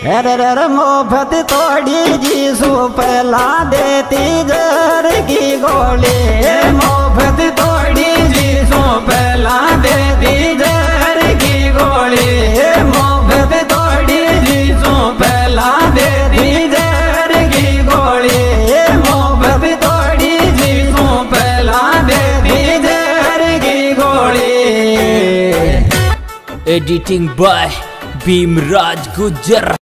अरे मोफत तोड़ी जी सुपला देती जर की गोली। मोफत तोड़ी जी सुपला देती जर की गोली। मोफत तोड़ी जी सुपला देती जर की गोली। मोफत तोड़ी जी सुपला देती जर की गोली। एडिटिंग बाय भीमराज गुजर